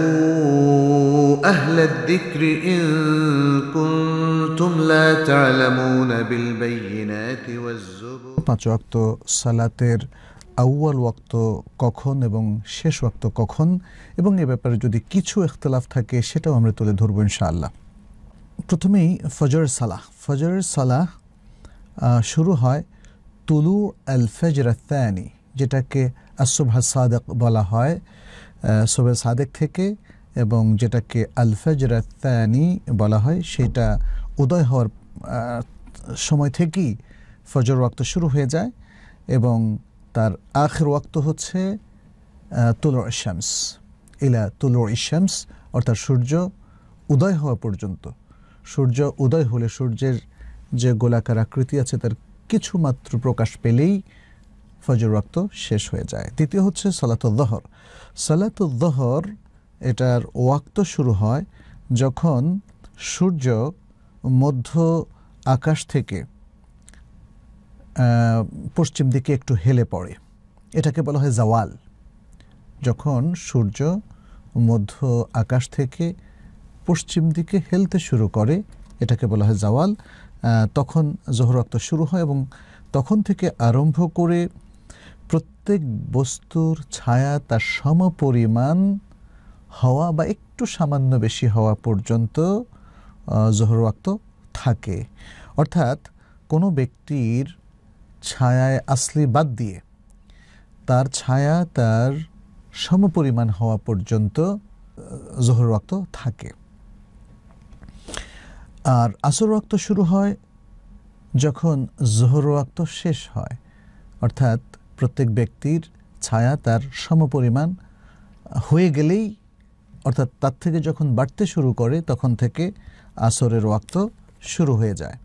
فاسألوا أهل الذكر إن كنتم لا تعلمون بالبينات والزبر পাঁচ ওয়াক্ত সালাতের আউয়াল ওয়াক্ত কখন এবং শেষ ওয়াক্ত কখন এবং এ ব্যাপারে যদি কিছু ইখতলাফ থাকে সেটাও আমরা তুলে ধরবো ইনশাআল্লাহ প্রথমেই ফজর সালাহ ফজরের সালাহ আহ, শুরু হয় তুলু আল ফজর থানি যেটাকে আসুভা সাদেক বলা হয় সোবে সাদেক থেকে এবং যেটাকে আল ফজর বলা হয়, সেটা উদয় হওয়ার সময় থেকেই ফজর ওয়াক্ত শুরু হয়ে যায় এবং তার আখের ওয়াক্ত হচ্ছে তুলো শামস, ইলা তুলো ইশামস অর্থাৎ সূর্য উদয় হওয়া পর্যন্ত। সূর্য উদয় হলে সূর্যের যে গোলাকার আকৃতি আছে, তার কিছু মাত্র প্রকাশ পেলেই ফজর রক্ত শেষ হয়ে যায়। তৃতীয় হচ্ছে সালাতুদ্দহর সালাতুদ্দহর এটার ওয়াক্ত শুরু হয় যখন সূর্য মধ্য আকাশ থেকে পশ্চিম দিকে একটু হেলে পড়ে। এটাকে বলা হয় জাওয়াল। যখন সূর্য মধ্য আকাশ থেকে পশ্চিম দিকে হেলতে শুরু করে, এটাকে বলা হয় জাওয়াল তখন জোহর রক্ত শুরু হয় এবং তখন থেকে আরম্ভ করে প্রত্যেক বস্তুর ছায়া তার সমপরিমাণ হওয়া বা একটু সামান্য বেশি হওয়া পর্যন্ত আহ, জোহর ওয়াক্ত থাকে। অর্থাৎ কোনো ব্যক্তির ছায়ায় আসলি বাদ দিয়ে তার ছায়া তার সমপরিমাণ হওয়া পর্যন্ত জোহর ওয়াক্ত থাকে। আর আসর ওয়াক্ত শুরু হয় যখন জোহর ওয়াক্ত শেষ হয়। অর্থাৎ প্রত্যেক ব্যক্তির ছায়া তার সমপরিমাণ হয়ে গেলেই, অর্থাৎ তার থেকে যখন বাড়তে শুরু করে, তখন থেকে আসরের ওয়াক্ত শুরু হয়ে যায়।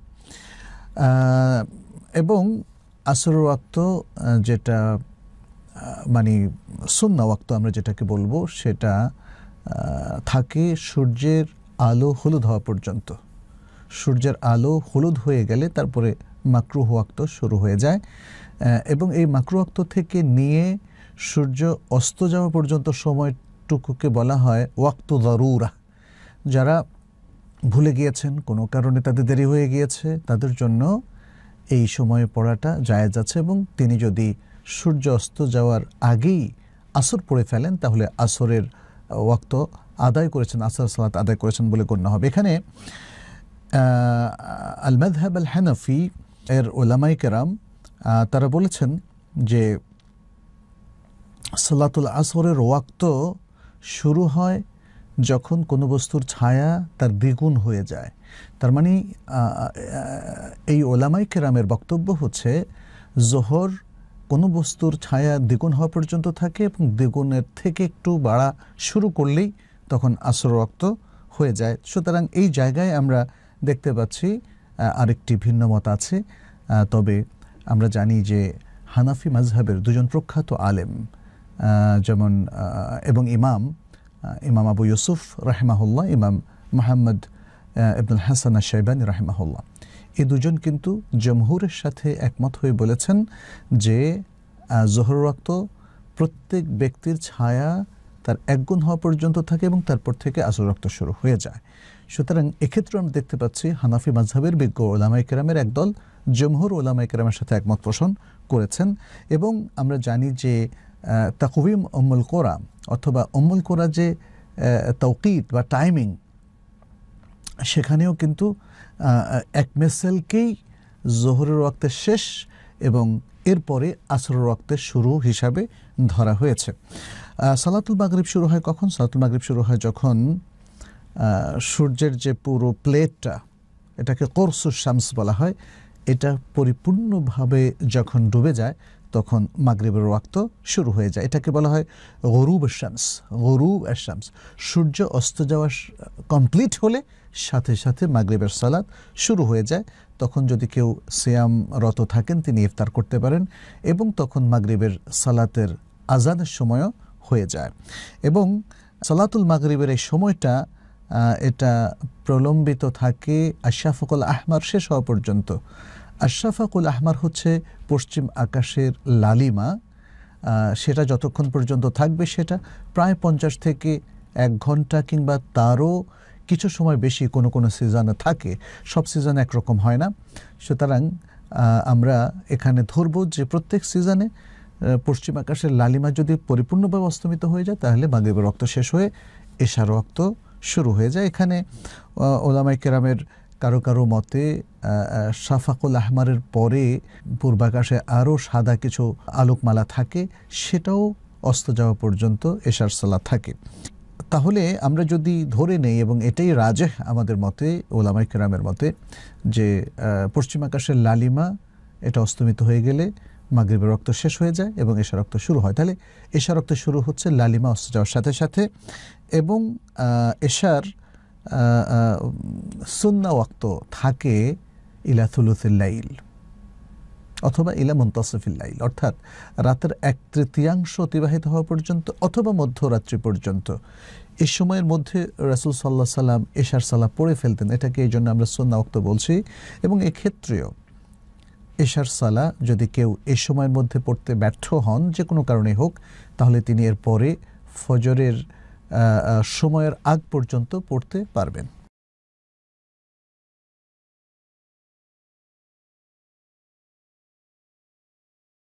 এবং আসর ওয়াক্ত যেটা মানে সুন্না ওয়াক্ত আমরা যেটাকে বলব, সেটা থাকে সূর্যের আলো হলুদ হওয়া পর্যন্ত। সূর্যের আলো হলুদ হয়ে গেলে তারপরে মাকরু ওয়াক্ত শুরু হয়ে যায় এবং এই মাকরু ওয়াক্ত থেকে নিয়ে সূর্য অস্ত যাওয়া পর্যন্ত সময়টুকুকে বলা হয় ওয়াক্ত দরুরা। যারা ভুলে গিয়েছেন, কোনো কারণে তাদের দেরি হয়ে গিয়েছে, তাদের জন্য এই সময়ে পড়াটা জায়েজ আছে এবং তিনি যদি সূর্য অস্ত যাওয়ার আগেই আসর পড়ে ফেলেন, তাহলে আসরের ওয়াক্ত আদায় করেছেন, আসর সালাত আদায় করেছেন বলে গণ্য হবে। এখানে আল মাদহাব আল হানাফি এর ওলামাই কেরাম তারা বলেছেন যে সালাতুল আসরের ওয়াক্ত শুরু হয় যখন কোনো বস্তুর ছায়া তার দ্বিগুণ হয়ে যায়। তার মানে এই ওলামাই কেরামের বক্তব্য হচ্ছে, জোহর কোনো বস্তুর ছায়া দ্বিগুণ হওয়া পর্যন্ত থাকে এবং দ্বিগুণের থেকে একটু বাড়া শুরু করলেই তখন আসর রক্ত হয়ে যায়। সুতরাং এই জায়গায় আমরা দেখতে পাচ্ছি আরেকটি ভিন্ন মত আছে। তবে আমরা জানি যে হানাফি মাজহাবের দুজন প্রখ্যাত আলেম যেমন এবং ইমাম ইমাম আবু ইউসুফ রাহেমাহুল্লাহ, ইমাম মোহাম্মদ ইবনুল হাসান শাইবানী রাহেমাহুল্লাহ। এই দুজন কিন্তু জমহুরের সাথে একমত হয়ে বলেছেন যে জোহর রক্ত প্রত্যেক ব্যক্তির ছায়া তার একগুণ হওয়া পর্যন্ত থাকে এবং তারপর থেকে আসর রক্ত শুরু হয়ে যায়। সুতরাং এক্ষেত্রে আমরা দেখতে পাচ্ছি হানাফি মাজহাবের বিজ্ঞ ওলামাই কেরামের একদল জমহুর ওলামাই কেরামের সাথে একমত পোষণ করেছেন এবং আমরা জানি যে তাকুবিম অম্মুল কোরা অথবা অম্মুল কোরা যে তৌকিত বা টাইমিং, সেখানেও কিন্তু এক মেসেলকেই জোহরের ওয়াক্তের শেষ এবং এরপরে আসরের ওয়াক্তের শুরু হিসাবে ধরা হয়েছে। সালাতুল মাগরিব শুরু হয় কখন? সালাতুল মাগরিব শুরু হয় যখন সূর্যের যে পুরো প্লেটটা, এটাকে কোরসুর শামস বলা হয়, এটা পরিপূর্ণভাবে যখন ডুবে যায়, তখন মাগরিবের ওয়াক্ত শুরু হয়ে যায়। এটাকে বলা হয় গরুব শামস গরুব শামস। সূর্য অস্ত যাওয়া কমপ্লিট হলে সাথে সাথে মাগরিবের সালাদ শুরু হয়ে যায়। তখন যদি কেউ সিয়ামরত থাকেন, তিনি ইফতার করতে পারেন এবং তখন মাগরিবের সালাতের আজানের সময়ও হয়ে যায়। এবং সালাতুল মাগরিবের এই সময়টা এটা প্রলম্বিত থাকে আশাফকুল আহমার শেষ হওয়া পর্যন্ত। আশাফাকুল আহমার হচ্ছে পশ্চিম আকাশের লালিমা সেটা যতক্ষণ পর্যন্ত থাকবে সেটা প্রায় পঞ্চাশ থেকে এক ঘণ্টা কিংবা তারও কিছু সময় বেশি কোনো কোনো সিজনে থাকে, সব সিজন একরকম হয় না। সুতরাং আমরা এখানে ধরব যে প্রত্যেক সিজনে পশ্চিম আকাশের লালিমা যদি পরিপূর্ণভাবে অস্তমিত হয়ে যায়, তাহলে মাগরিবের রক্ত শেষ হয়ে এশা রক্ত শুরু হয়ে যায়। এখানে ওলামাই কেরামের কারও কারও মতে সাফাকুল আহমারের পরে পূর্বাকাশে আরও সাদা কিছু আলোকমালা থাকে, সেটাও অস্ত যাওয়া পর্যন্ত এশার সালা থাকে। তাহলে আমরা যদি ধরে নেই, এবং এটাই রাজেহ আমাদের মতে ওলামাই কেরামের মতে, যে পশ্চিম আকাশের লালিমা, এটা অস্তমিত হয়ে গেলে মাগরীবের রক্ত শেষ হয়ে যায় এবং এশা রক্ত শুরু হয়। তাহলে এশা রক্ত শুরু হচ্ছে লালিমা অস্ত যাওয়ার সাথে সাথে এবং এশার সুন্না ওয়াক্ত থাকে ইলা থুলুথিল্লাইল অথবা ইলা মন্তসফিল্লাইল অর্থাৎ রাতের এক তৃতীয়াংশ অতিবাহিত হওয়া পর্যন্ত অথবা মধ্যরাত্রি পর্যন্ত এই সময়ের মধ্যে রাসুল সাল্লাহ সাল্লাম এশার সাল্লাহ পড়ে ফেলতেন। এটাকে এই জন্য আমরা সন্না ওক্ত বলছি এবং এক্ষেত্রেও এশার সালা যদি কেউ এ সময়ের মধ্যে পড়তে ব্যর্থ হন, যে কোনো কারণে হোক, তাহলে তিনি এর পরে ফজরের সময়ের আগ পর্যন্ত পড়তে পারবেন।